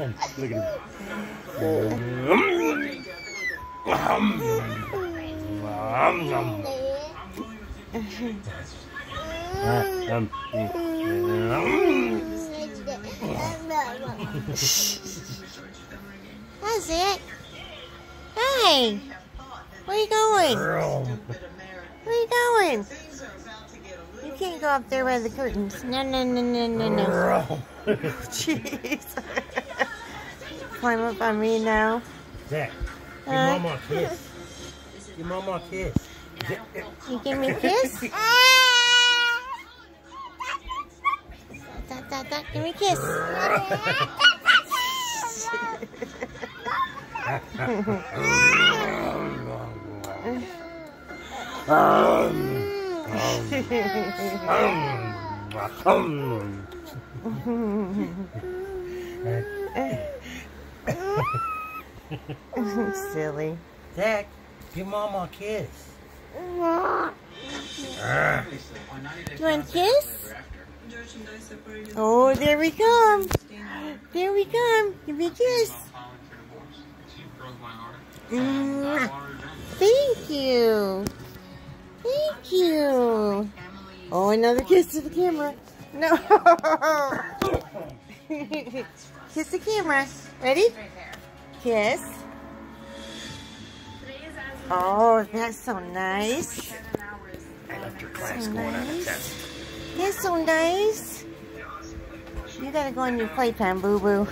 Look at him. That's it. Hey, where you going? Where you going? You can't go up there by the curtains. No, no, no, no, no, no. Jeez. Climb up on me now. Zach, give Uh, mama a kiss. Give mama a kiss. You give me a kiss? Da, da, da, give me a kiss. Silly. Zach, give mama a kiss. You want a kiss? Oh, there we come. There we come. Give me a kiss. Mwah. Thank you. Thank you. Oh, another kiss to the camera. No. kiss the camera. Ready? Kiss. Oh, that's so nice. I left your class going on a test. That's so nice. You gotta go on your playtime, boo boo.